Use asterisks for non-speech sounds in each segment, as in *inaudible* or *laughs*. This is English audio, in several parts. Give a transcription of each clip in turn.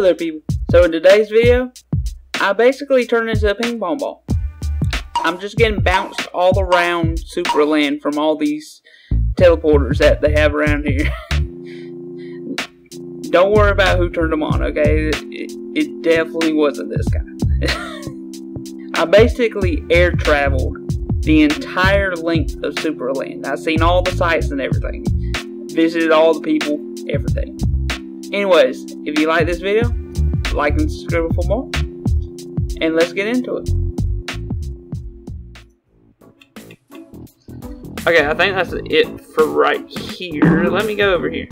Hello there people. So in today's video, I basically turned into a ping pong ball. I'm just getting bounced all around Supraland from all these teleporters that they have around here. *laughs* Don't worry about who turned them on, okay? It, it, it definitely wasn't this guy. *laughs* I basically air traveled the entire length of Supraland. I've seen all the sights and everything. Visited all the people, everything. Anyways, if you like this video, like and subscribe for more. And let's get into it. Okay, I think that's it for right here. Let me go over here.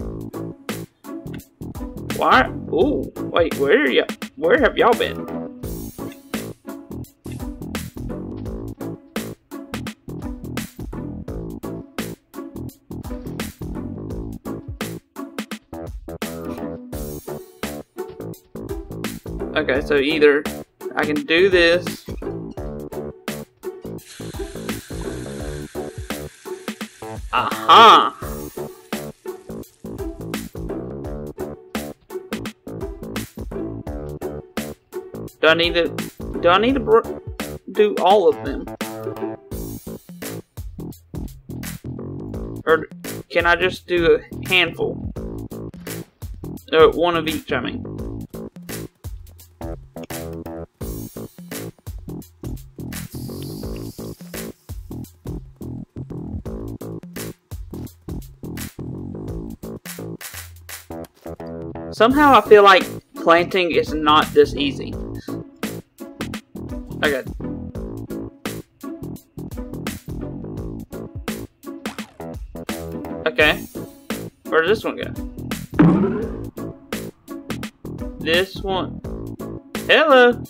Why? Ooh, wait, where are you? Where have y'all been? Okay, so either I can do this. Aha! Do I need to, do I need to do all of them? Or can I just do a handful? Or one of each, I mean. Somehow I feel like planting is not this easy. Okay. Okay. Where does this one go? This one. Hello!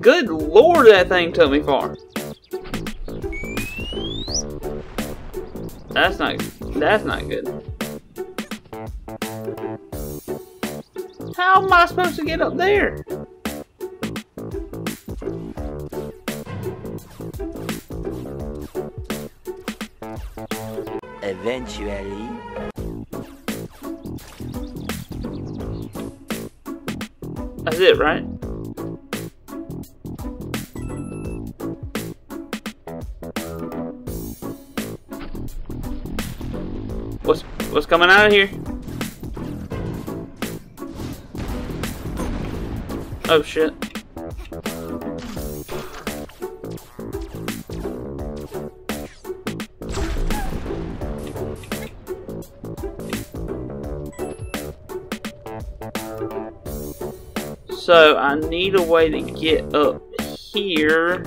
Good lord, that thing took me far. That's not, that's not good. How am I supposed to get up there? Eventually. That's it, right? What's what's coming out of here? Oh shit. So I need a way to get up here.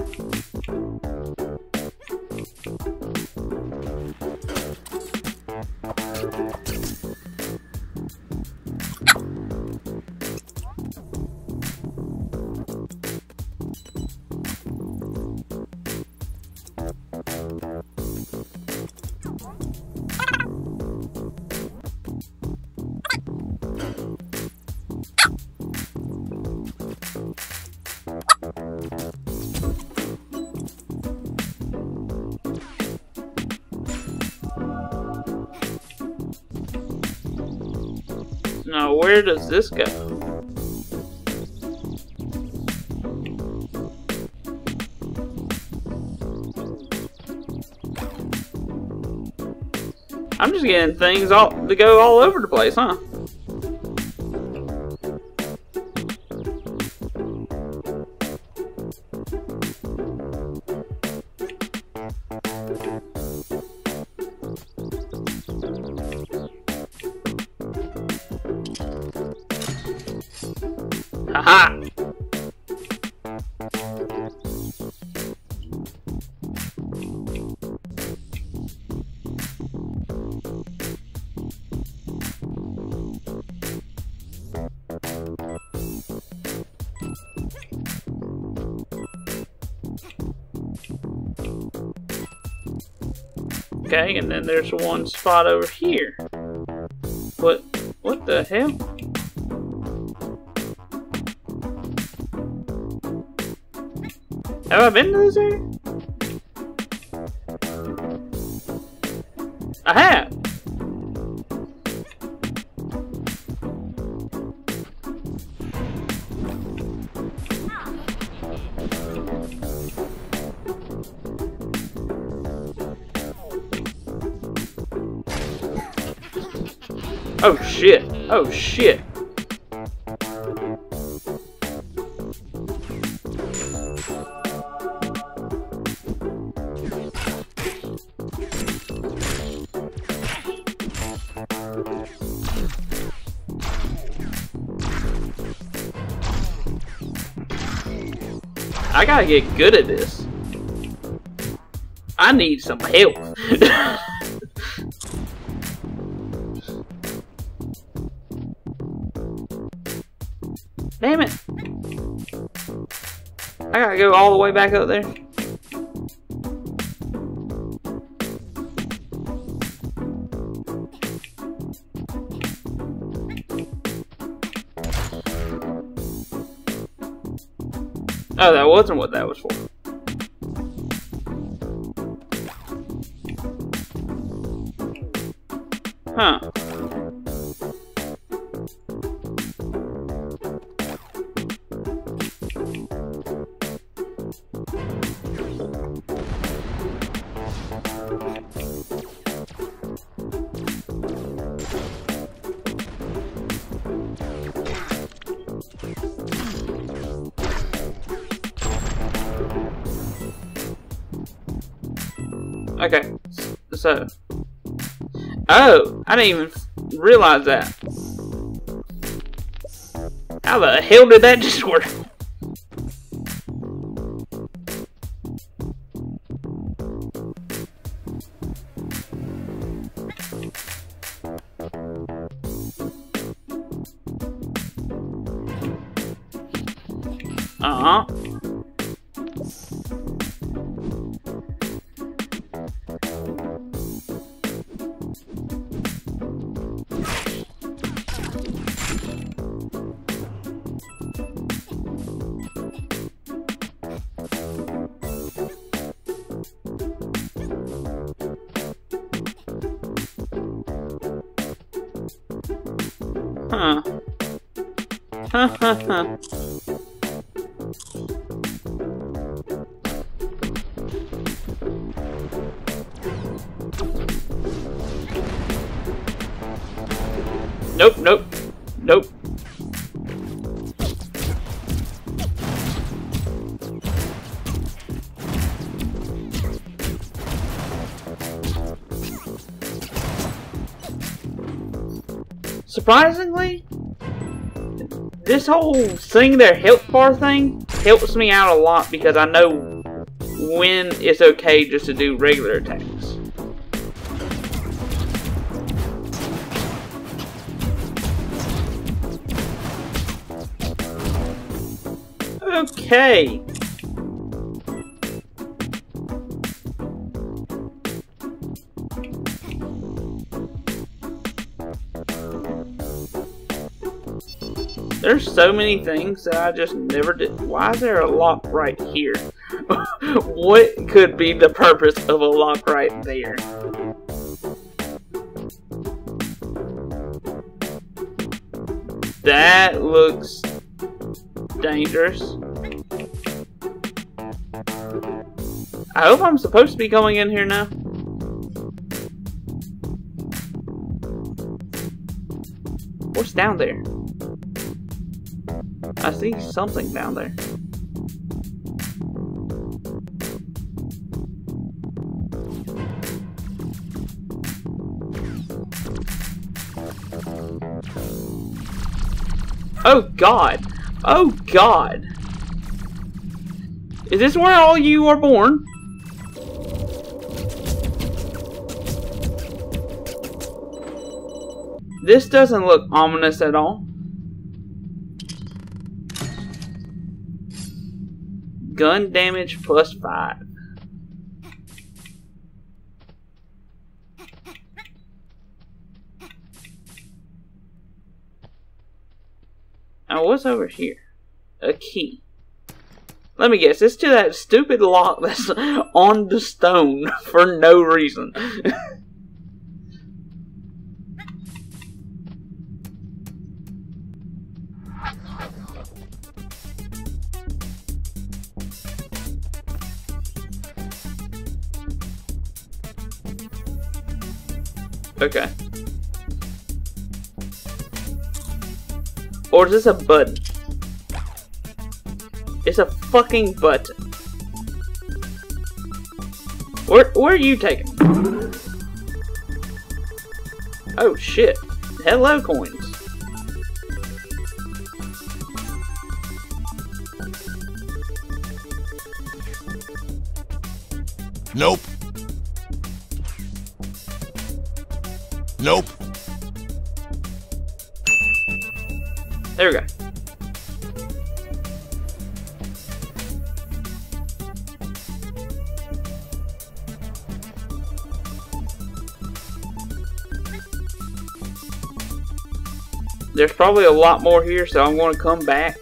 Where does this go? I'm just getting things all to go all over the place, huh? Okay, and then there's one spot over here. What, what the hell? Have I been to this area? I have. Oh shit. Oh shit. I gotta get good at this. I need some help. *laughs* I gotta go all the way back up there. Oh, that wasn't what that was for. Huh. So. Oh, I didn't even realize that. How the hell did that *laughs* just work? *laughs* Nope, nope, nope. Surprisingly, this whole thing, their health bar thing, helps me out a lot because I know when it's okay just to do regular attacks. Okay. There's so many things that I just never did. Why is there a lock right here? *laughs* what could be the purpose of a lock right there? That looks dangerous. I hope I'm supposed to be going in here now. What's down there? I see something down there. Oh god! Oh god! Is this where all you are born? This doesn't look ominous at all. Gun damage plus 5. Now what's over here? A key. Let me guess, it's to that stupid lock that's *laughs* on the stone *laughs* for no reason. *laughs* Okay. Or is this a button? It's a fucking butt. Where, where are you taking? Oh shit. Hello coins. Nope. Nope. There we go. There's probably a lot more here, so I'm going to come back.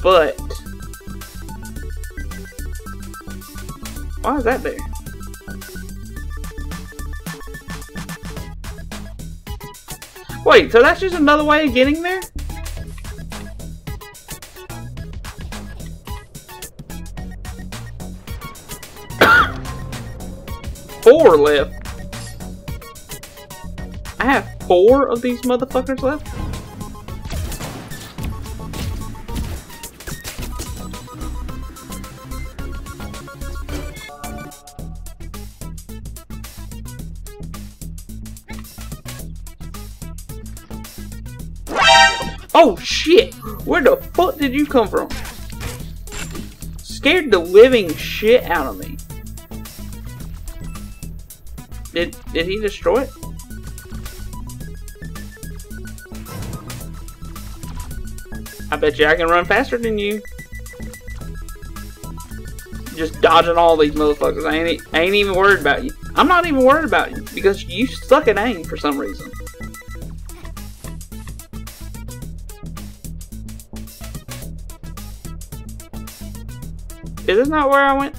But... Why is that there? Wait, so that's just another way of getting there? *coughs* Four left. I have four of these motherfuckers left? Oh shit! Where the fuck did you come from? Scared the living shit out of me. Did did he destroy it? I bet you I can run faster than you. Just dodging all these motherfuckers. I ain't, ain't even worried about you. I'm not even worried about you because you suck at aim for some reason. Is this not where I went?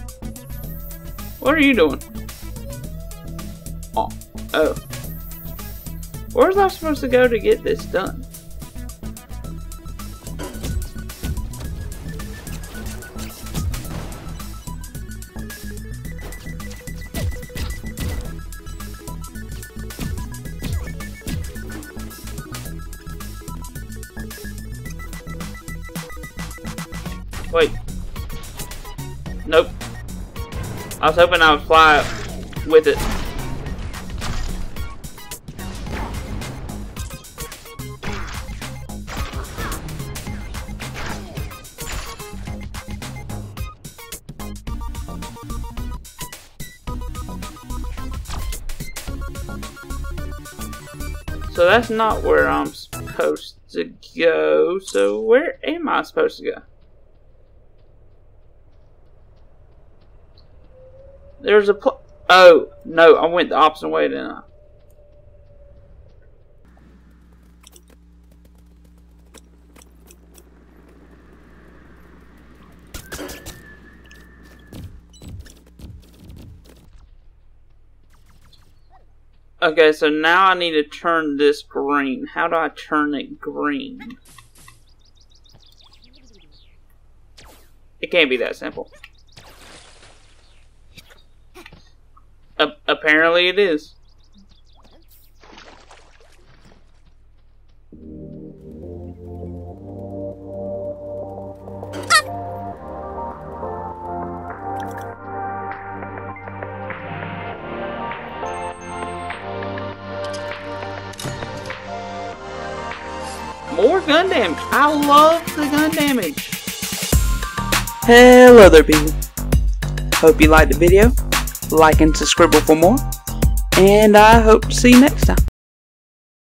What are you doing? Oh. Oh. Where's I supposed to go to get this done? I was hoping I would fly with it. So that's not where I'm supposed to go. So where am I supposed to go? There's a pl- Oh, no, I went the opposite way, didn't I? Okay, so now I need to turn this green. How do I turn it green? It can't be that simple. A apparently it is. More gun damage. I love the gun damage. Hello there people. Hope you liked the video. Like and subscribe for more. And I hope to see you next time.